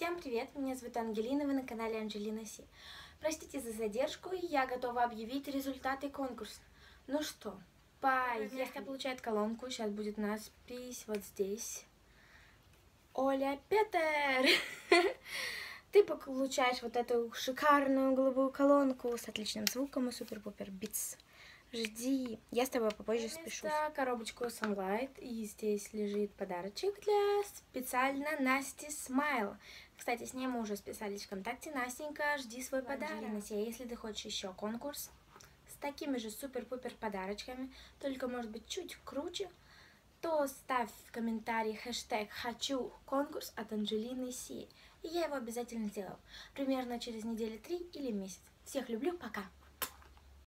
Всем привет, меня зовут Ангелина, вы на канале Анжелина Си. Простите за задержку, я готова объявить результаты конкурса. Ну что, поехали. получает колонку, сейчас будет надпись вот здесь. Оля Петер! Ты получаешь вот эту шикарную голубую колонку с отличным звуком и супер-пупер битс. Жди, я с тобой попозже спешу. коробочку Sunlight, и здесь лежит подарочек для специально Насти Смайл. Кстати, с ней мы уже списались ВКонтакте. Настенька, жди свой подарок. Настя, если ты хочешь еще конкурс с такими же супер-пупер подарочками, только может быть чуть круче, то ставь в комментарии хэштег «Хочу конкурс от Анджелины Си». И я его обязательно сделаю. Примерно через недели три или месяц. Всех люблю, пока!